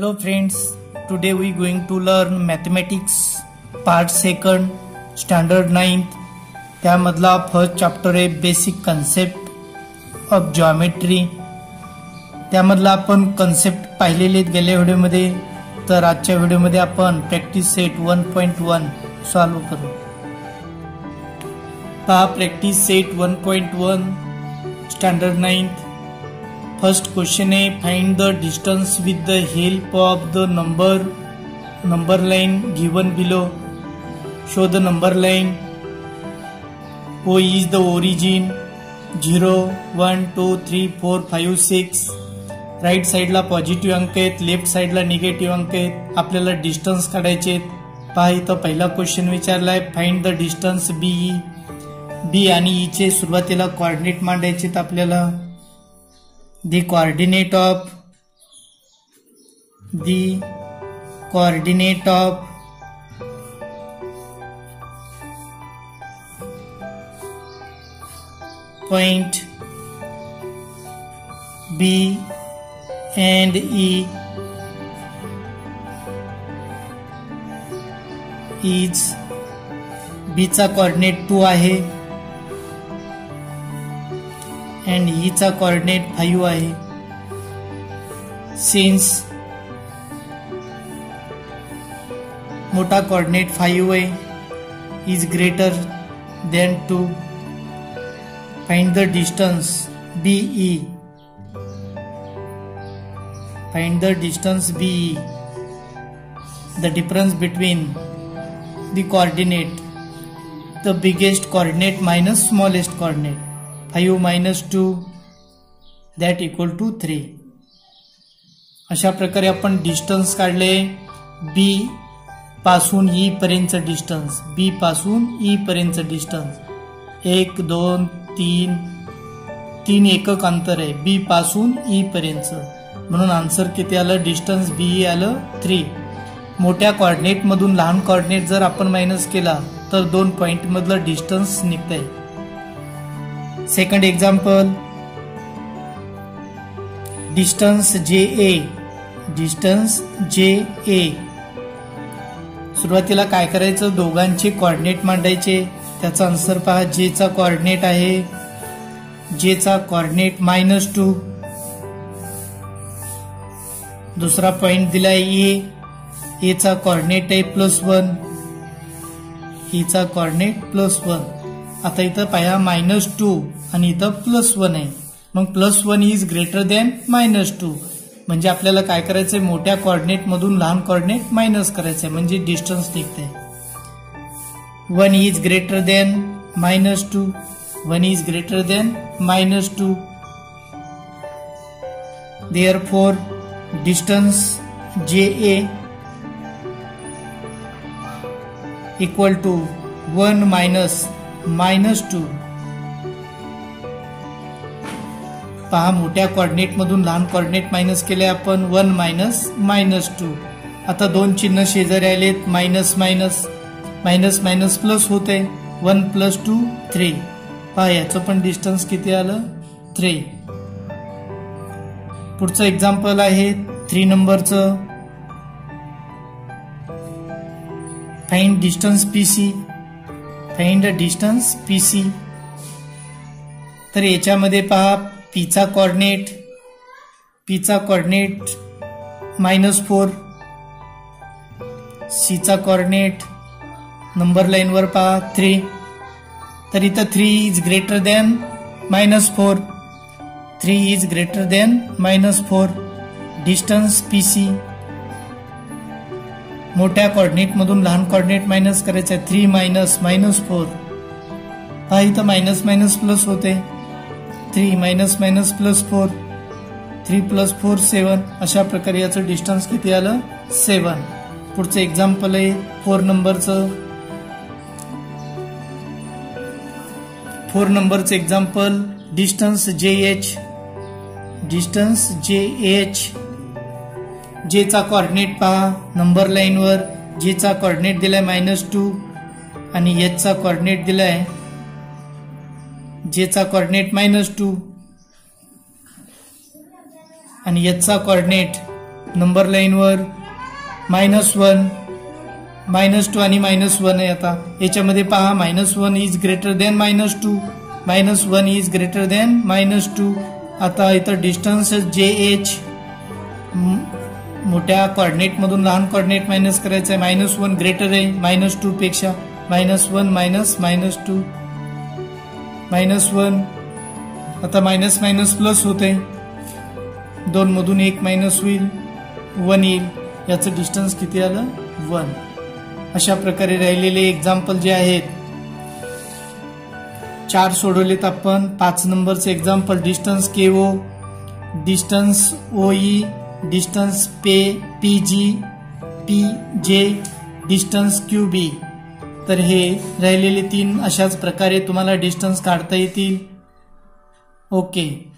Hello friends, today we going to learn mathematics part second standard ninth. त्यामधला first chapter आहे basic concept of geometry त्यामधला आपण concept पाहिलेले आहेत गेल्या व्हिडिओमध्ये. तर आजच्या व्हिडिओमध्ये आपण practice set one point one solve करू. पहा practice set one point one standard ninth first question आहे find the distance with the help of the number number line given below show the number line O is the origin zero one two three four five six right साईडला positive अंक आहेत left साईडला negative अंक आहेत. आपल्याला distance काढायचे आहेत. पहा इथं पहिला क्वेश्चन विचारला आहे find the distance B E B आणि ईचे सुरुवातीला कॉर्डिनेट मांडायचे आहेत आपल्याला. The coordinate of the coordinate of point B and E is B चा कोऑर्डिनेट टू आहे अँड ईचा कॉर्डिनेट फाईव्ह आहे. सिन्स मोठा कॉर्डिनेट फाईव्ह आहे is greater than two find the distance B E find the distance B E the difference between the coordinate. The biggest coordinate minus smallest coordinate. Five minus two that equal to three. अशा प्रकारे आपण distance काढले. बी पासून E पर्यंतचं distance बी पासून e E पर्यंतचं distance एक दोन तीन. तीन एकक अंतर आहे. बी पासून ई पर्यंतचं. म्हणून आन्सर किती आलं? डिस्टन्स बी आलं थ्री मोठ्या कॉर्डिनेटमधून लहान कॉर्डिनेट जर आपण मायनस केला तर दोन पॉईंटमधलं डिस्टन्स निघतंय. Second example distance J A distance जे ए सुरुवातीला काय करायचं? दोघांचे कॉर्डिनेट मांडायचे. त्याचा आन्सर पहा. जेचा कॉर्डिनेट आहे. जेचा कॉर्डिनेट मायनस टू दुसरा पॉइंट दिलाय ए एचा कॉर्डिनेट आहे प्लस वन एचा कॉर्डिनेट प्लस वन आता इथं पाया मायनस टू आणि इथं प्लस वन आहे. मग plus one is greater than minus two म्हणजे आपल्याला काय करायचंय? मोठ्या कॉर्डिनेट मधून लहान कॉर्डिनेट मायनस करायचंय. म्हणजे डिस्टन्स निघते one is greater than minus two one is greater than minus two therefore distance J A equal to one minus minus two. पहा मोठ्या कॉर्डिनेट मधून लहान कॉर्डिनेट मायनस केले आपण वन मायनस मायनस टू. आता दोन चिन्ह शेजारी आलेत minus minus. Minus minus plus होते वन प्लस टू थ्री पहा याचं पण डिस्टन्स किती आलं? थ्री पुढचं एक्झाम्पल आहे थ्री नंबरचं find distance P C find distance P C तर याच्यामध्ये पहा पीचा कॉर्डिनेट पीचा कॉर्डिनेट मायनस फोर सीचा कॉर्डिनेट नंबर लाईनवर पहा थ्री तर इथं three is greater than minus four three is greater than minus four distance P C मोठ्या कॉर्डिनेट मधून लहान कॉर्डिनेट मायनस करायचं आहे. थ्री मायनस मायनस फोर हा इथं मायनस मायनस प्लस होते. Three minus minus plus four three plus four seven अशा प्रकारे याचं डिस्टन्स किती आलं? सेवन पुढचं एक्झाम्पल आहे फोर नंबरचं फोर नंबरचं example distance J H distance J H जेचा कॉर्डिनेट पहा नंबर लाईनवर जेचा कॉर्डिनेट दिलाय मायनस टू आणि एचचा कॉर्डिनेट दिलाय जेचा कॉर्डिनेट मायनस टू आणि एचचा कॉर्डिनेट नंबर लाईनवर मायनस वन मायनस टू आणि मायनस वन आहे आता. याच्यामध्ये पहा minus one is greater than minus two minus one is greater than minus two आता इथं डिस्टन्स जे एच मोठ्या कॉर्डिनेटमधून लहान कॉर्डिनेट मायनस करायचं आहे मायनस वन ग्रेटर आहे. मायनस टू पेक्षा. Minus one minus minus two minus one आता minus minus plus होते दोन मधून एक मायनस होईल. वन येईल. याचं डिस्टन्स किती आलं? वन अशा प्रकारे राहिलेले एक्झाम्पल जे आहेत चार सोडवलेत आपण. पाच नंबरचे example distance K O distance O E distance पे P G P J distance Q B तर हे राहिलेले तीन अशाच प्रकारे तुम्हाला डिस्टन्स काढता येतील. ओके.